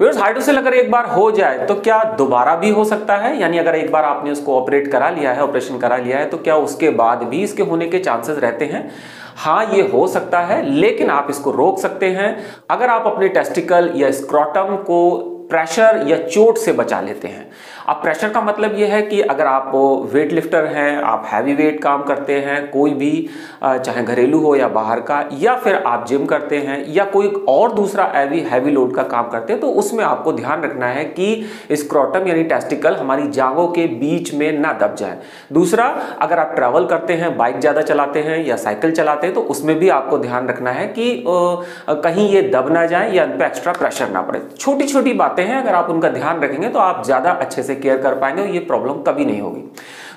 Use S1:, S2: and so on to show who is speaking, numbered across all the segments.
S1: Hydroxyl अगर एक बार हो जाए तो क्या दोबारा भी हो सकता है? यानी अगर एक बार आपने उसको ऑपरेट करा लिया है ऑपरेशन करा लिया है तो क्या उसके बाद भी इसके होने के चांसेस रहते हैं? हाँ ये हो सकता है, लेकिन आप इसको रोक सकते हैं। अगर आप अपने टेस्टिकल या स्क्रॉटम को प्रेशर या चोट से बचा लेते हैं। अब प्रेशर का मतलब यह है कि अगर आप वेट लिफ्टर हैं, आप हैवी वेट काम करते हैं, कोई भी चाहे घरेलू हो या बाहर का, या फिर आप जिम करते हैं, या कोई और दूसरा हैवी हैवी लोड का काम करते हैं तो उसमें आपको ध्यान रखना है कि स्क्रॉटम यानी टेस्टिकल हमारी जांगों के बीच में ना दब जाए। दूसरा, अगर आप ट्रैवल करते हैं बाइक ज़्यादा चलाते हैं या साइकिल चलाते हैं तो उसमें भी आपको ध्यान रखना है कि कहीं ये दब ना जाए या उन पर एक्स्ट्रा प्रेशर ना पड़े। छोटी छोटी बातें हैं, अगर आप उनका ध्यान रखेंगे तो आप ज़्यादा अच्छे से केयर कर पाएँगे ये प्रॉब्लम कभी नहीं होगी।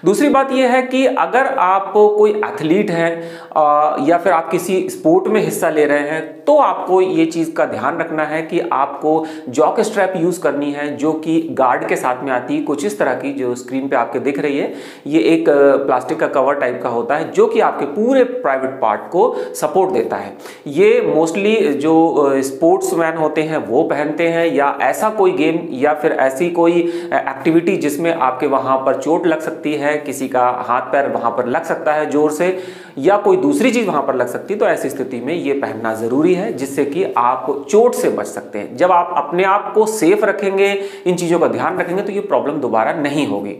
S1: दूसरी बात यह है कि अगर आप कोई एथलीट हैं या फिर आप किसी स्पोर्ट में हिस्सा ले रहे हैं तो आपको ये चीज़ का ध्यान रखना है कि आपको जॉक स्ट्रैप यूज़ करनी है, जो कि गार्ड के साथ में आती है, कुछ इस तरह की जो स्क्रीन पे आपके दिख रही है। ये एक प्लास्टिक का कवर टाइप का होता है, जो कि आपके पूरे प्राइवेट पार्ट को सपोर्ट देता है। ये मोस्टली जो स्पोर्ट्समैन होते हैं, वो पहनते हैं, या ऐसा कोई गेम, या फिर ऐसी कोई एक्टिविटी जिसमें आपके वहाँ पर चोट लग सकती है है, किसी का हाथ पैर वहाँ पर लग सकता है ज़ोर से, या कोई दूसरी चीज़ वहाँ पर लग सकती है तो ऐसी स्थिति में ये पहनना ज़रूरी है, जिससे कि आप चोट से बच सकते हैं। जब आप अपने आप को सेफ़ रखेंगे, इन चीज़ों का ध्यान रखेंगे तो ये प्रॉब्लम दोबारा नहीं होगी।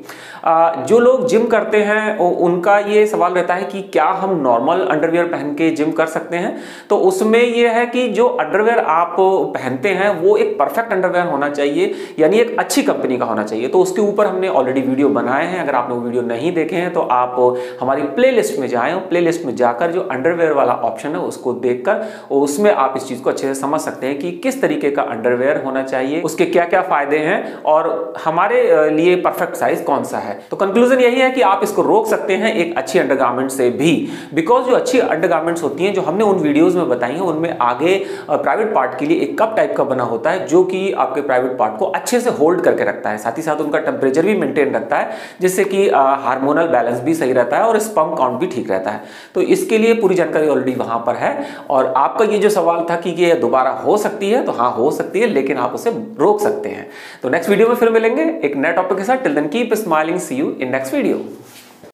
S1: जो लोग जिम करते हैं उनका ये सवाल रहता है कि क्या हम नॉर्मल अंडरवेयर पहन के जिम कर सकते हैं? तो उसमें यह है कि जो अंडरवेयर आप पहनते हैं, वो एक परफेक्ट अंडरवेयर होना चाहिए, यानी एक अच्छी कंपनी का होना चाहिए। तो उसके ऊपर हमने ऑलरेडी वीडियो बनाए हैं, अगर आपने वीडियो नहीं देखे हैं तो आप हमारी प्लेलिस्ट में जाएँ प्लेलिस्ट में जाकर जो अंडरवेयर वाला ऑप्शन है, उसको देखकर उसमें आप इस चीज़ को अच्छे से समझ सकते हैं कि किस तरीके का अंडरवेयर होना चाहिए, उसके क्या क्या फ़ायदे हैं और हमारे लिए परफेक्ट साइज़ कौन सा है। तो कंक्लूजन यही है कि आप इसको रोक सकते हैं एक अच्छी अंडरगारमेंट से भी। बिकॉज़ जो अच्छी अंडरगारमेंट्स होती हैं, जो हमने उन वीडियोज़ में बताई हैं, उनमें आगे प्राइवेट पार्ट के लिए एक कप टाइप का बना होता है, जो कि आपके प्राइवेट पार्ट को अच्छे से होल्ड करके रखता है। साथ ही साथ उनका टेम्परेचर भी मेंटेन रखता है, जिससे कि हार्मोनल बैलेंस भी सही रहता है और स्पम काउंट भी ठीक रहता है। तो इसके लिए पूरी जानकारी ऑलरेडी वहाँ पर है और आपका ये जो सवाल था कि ये दोबारा हो सकती है तो हाँ हो सकती है, लेकिन आप उसे रोक सकते हैं। तो नेक्स्ट वीडियो में फिर मिलेंगे। एक नए टॉपिक के साथ। Till then keep smiling see you in next video